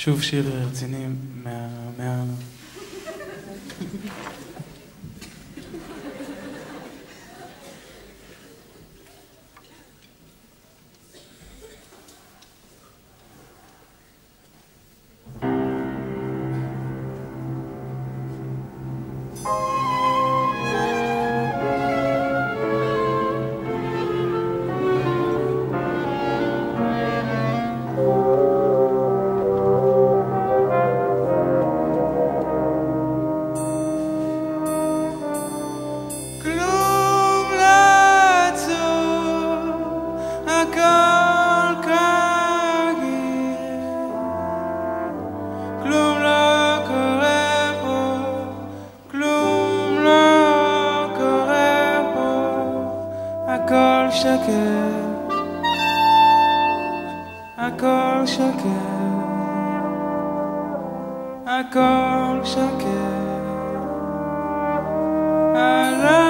שוב שיר רציני מה... מה... כלום שקט, הכל שקט, הכל שקט. הלילה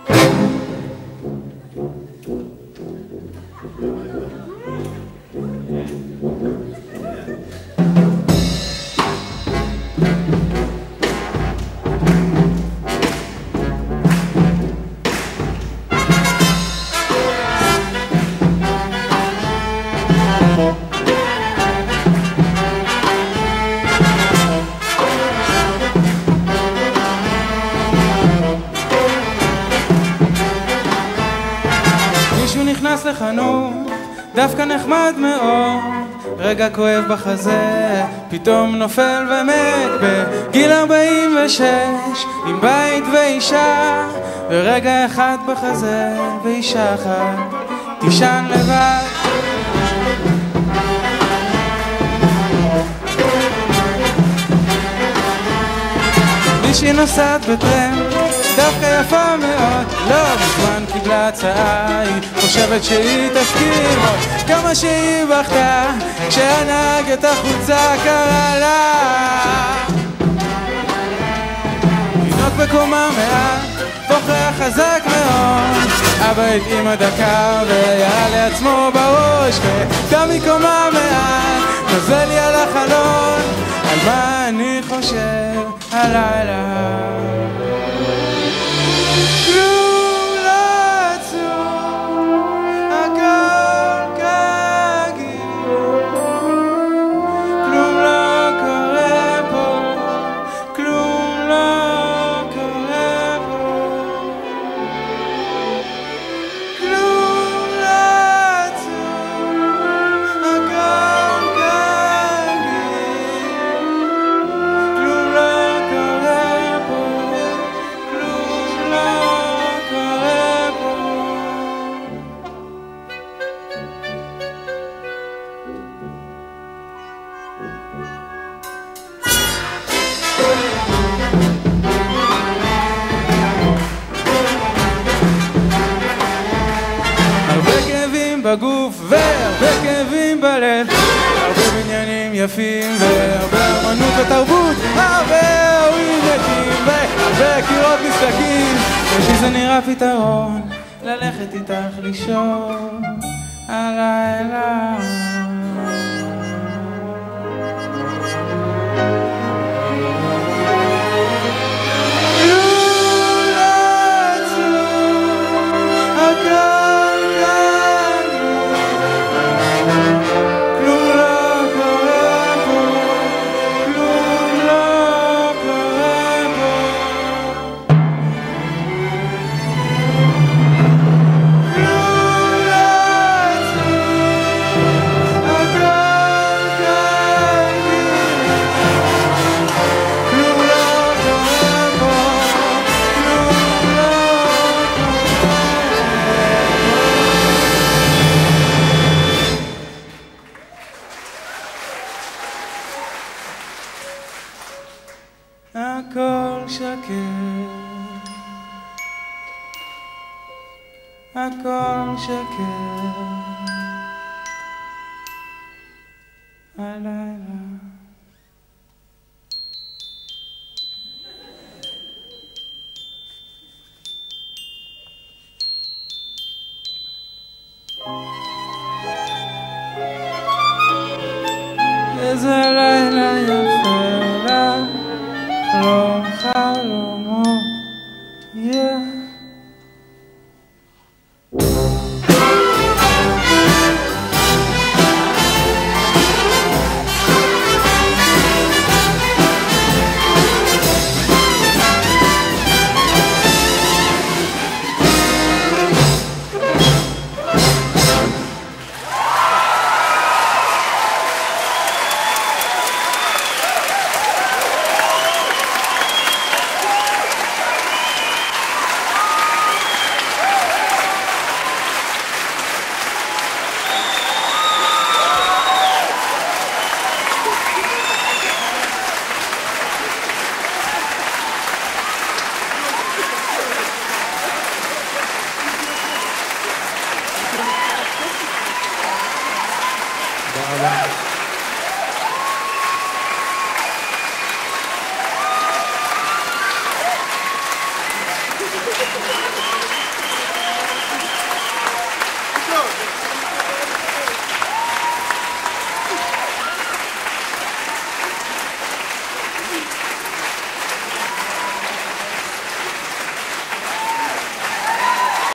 מישהו דווקא נחמד מאוד, רגע כואב בחזה, פתאום נופל ומת בגיל 46, עם בית ואישה, ורגע אחד בחזה, ואישה אחת, תישן לבד. מישהי נוסעת בטרמפ, דווקא יפה מאוד, לא מזמן קיבלה הצעה, היא חושבת שהיא תסכים עוד כמה שהיא בכתה, כשהנהג את החולצה קרא לה. תינוק בקומה מעט, בוכה חזק מאוד, אבא הלאים הדקה וירה לעצמו בראש, וגם מקומה מעט, נוזל לי על החלון, על מה אני חושב הלילה. בגוף והרבה כאבים בלב. הרבה בניינים יפים והרבה אמנות ותרבות הרבה הורים מתים והרבה קירות משחקים יש לי זה נראה פתרון ללכת איתך לישון. הלילה הכל שקט, הכל שקט, הלילה. איזה לילה יפה All right.